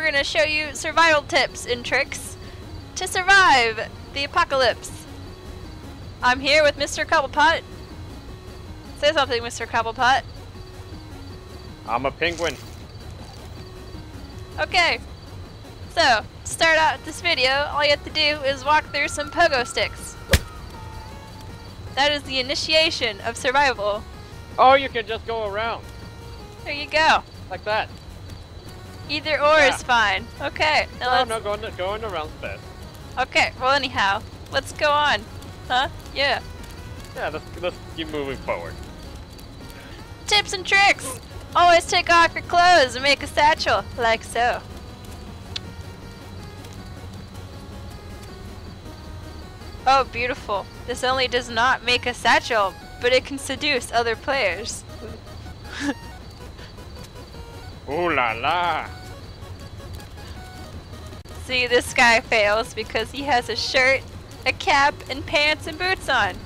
we're gonna show you survival tips and tricks to survive the apocalypse. I'm here with Mr. Cobblepot. Say something, Mr. Cobblepot. I'm a penguin. Okay. So, to start out this video, all you have to do is walk through some pogo sticks. That is the initiation of survival. Oh, you can just go around. There you go. Like that. Either or Yeah. is fine. Okay. Now No, let's no, going, going around best. Okay, well anyhow, let's go on. Huh? Yeah. Yeah, let's, let's keep moving forward. Tips and tricks! Always take off your clothes and make a satchel, like so. Oh, beautiful. This only does not make a satchel, but it can seduce other players. Ooh la la. See, this guy fails because he has a shirt, a cap, and pants and boots on.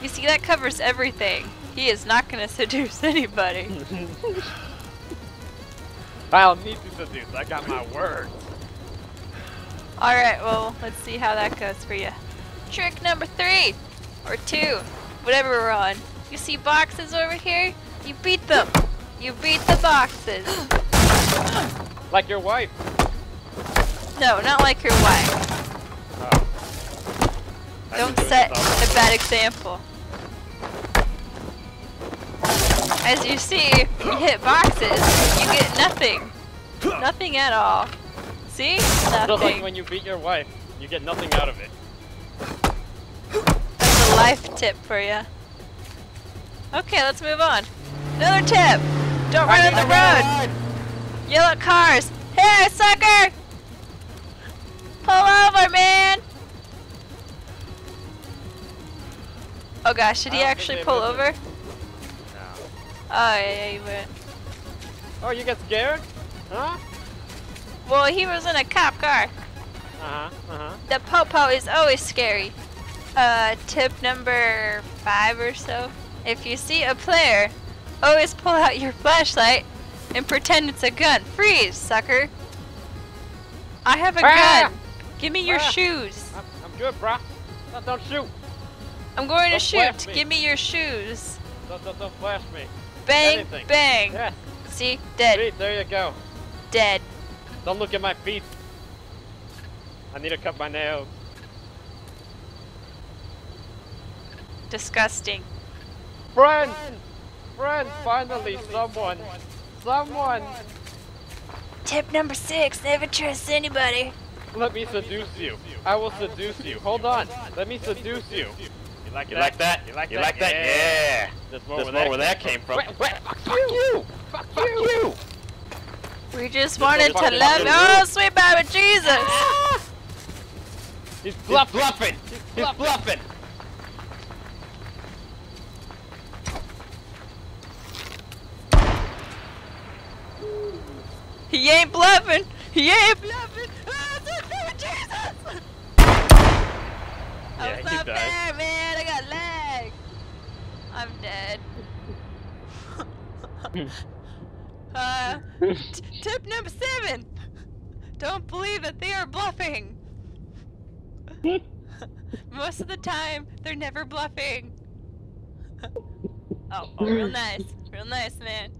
You see, that covers everything. He is not gonna seduce anybody. I don't need to seduce. I got my word. Alright, well, let's see how that goes for you. Trick number three, or two, whatever we're on. You see boxes over here? You beat them. You beat the boxes. Like your wife. No, not like your wife. Oh. Don't set a bad example. As you see, you hit boxes, you get nothing. Nothing at all. See? Just like Nothing. when you beat your wife, you get nothing out of it. That's a life tip for you. Okay, let's move on. Another tip. Don't run on the road. Yellow cars. Hey, sucker! Pull over, man! Oh gosh, did he actually pull listen. over? No. Oh, yeah, yeah, he went. Oh, you get scared? Huh? Well, he was in a cop car. Uh-huh, uh-huh. The popo is always scary. Uh, tip number five or so. If you see a player, always pull out your flashlight and pretend it's a gun. Freeze, sucker. I have a Ah! gun. Give me your shoes. I'm, I'm good, brah. No, don't shoot. I'm going to Don't shoot. me. Give me your shoes. Don't, don't, don't flash me. Bang, Anything. bang. Yes. See? Dead. Sweet, there you go. Dead. Don't look at my feet. I need to cut my nails. Disgusting. Friend! Friend, finally, someone. Someone! Tip number six. Never trust anybody. Let me seduce you. I will seduce you. Hold on. Let me seduce you. You like You that? like that? You like You that? like that? Yeah. That's more That's where, more where that came from. Wait, wait, fuck you! Fuck you! We just wanted to fucking love. Oh, sweet baby Jesus. He's He's bluffing. bluffing. He's bluffing. He ain't bluffing. He ain't bluffing. Oh, sweet baby Jesus. I Yeah, was up died. there, man. I got lag. I'm dead. uh, t- tip number seven. Don't believe that they are bluffing. Most of the time, they're never bluffing. oh, oh, real nice. Real nice, man.